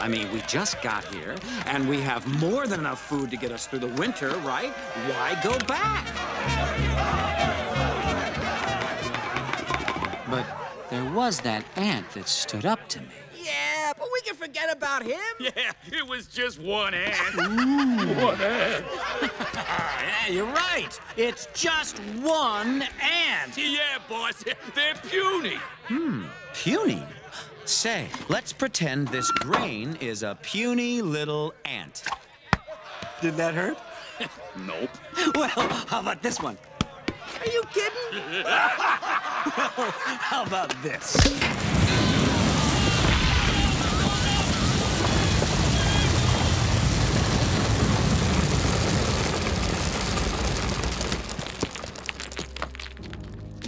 I mean, we just got here, and we have more than enough food to get us through the winter, right? Why go back? But there was that ant that stood up to me. Yeah, but we can forget about him. Yeah, it was just one ant. One ant. yeah, you're right. It's just one ant. Yeah, boss, they're puny. Hmm, puny? Say, let's pretend this grain is a puny little ant. Did that hurt? nope. Well, how about this one? Are you kidding? well, how about this?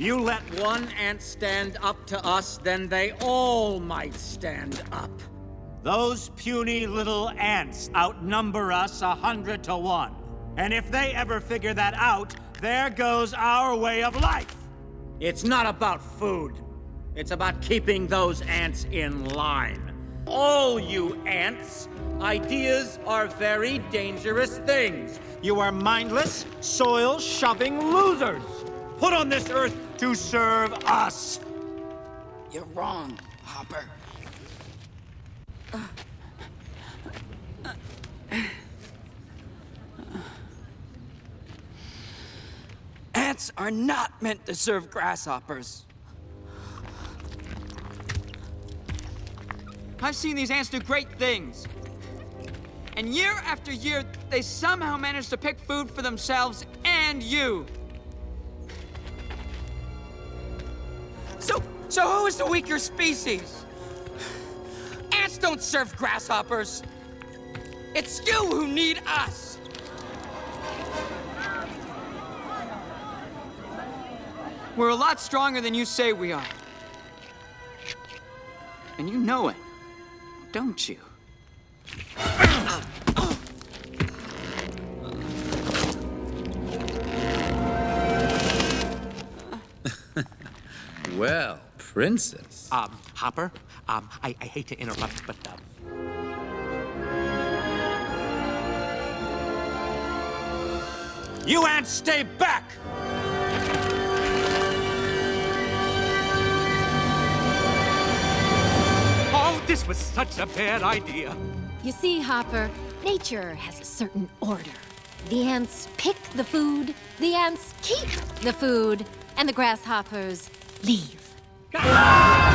You let one ant stand up to us, then they all might stand up. Those puny little ants outnumber us a hundred to one. And if they ever figure that out, there goes our way of life. It's not about food. It's about keeping those ants in line. All you ants, ideas are very dangerous things. You are mindless, soil-shoving losers. Put on this earth to serve us. You're wrong, Hopper. Ants are not meant to serve grasshoppers. I've seen these ants do great things. And year after year, they somehow manage to pick food for themselves and you. So, who is the weaker species? Ants don't serve grasshoppers. It's you who need us. We're a lot stronger than you say we are. And you know it, don't you? Well, Princess. Um, Hopper, um, I, I hate to interrupt, but, um... You ants stay back! Oh, this was such a bad idea. You see, Hopper, nature has a certain order. The ants pick the food, the ants keep the food, and the grasshoppers leave. か